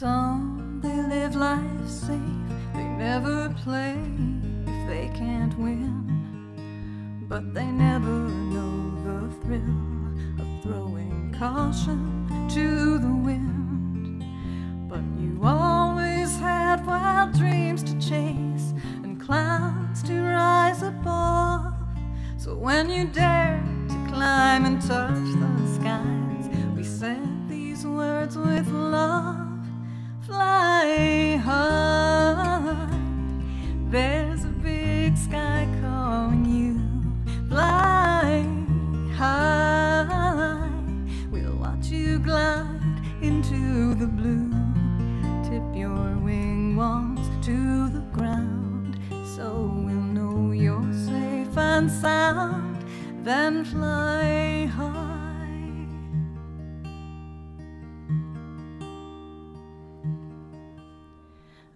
Some they live life safe, they never play if they can't win. But they never know the thrill of throwing caution to the wind. But you always had wild dreams to chase and clouds to rise above. So when you dared to climb and touch glide into the blue. Tip your wing wands to the ground so we'll know you're safe and sound. Then fly high.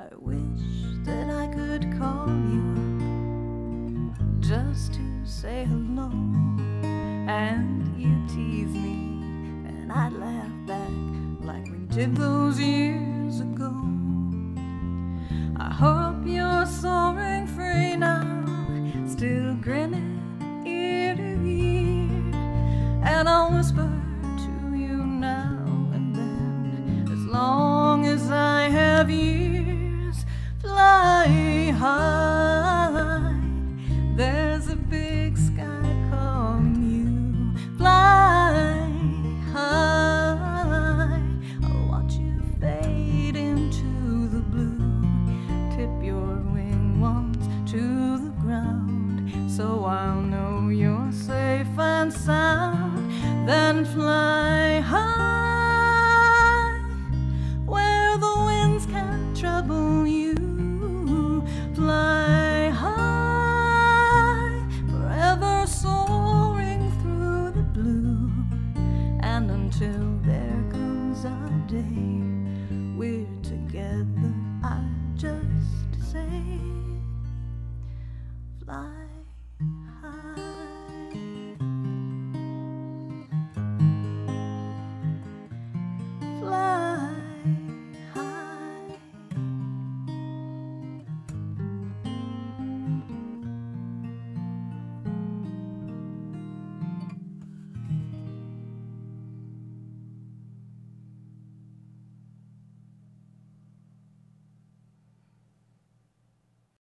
I wish that I could call you just to say hello. And you tease me, I'd laugh back like we did those years ago. I hope you're soaring free now, still grinning ear to ear. And I'll whisper to you now and then, as long as I have years, fly high. so I'll know you're safe and sound. Then fly high where the winds can't trouble you. Fly high, forever soaring through the blue. And until there comes a day, we're together. I just say fly. 啊。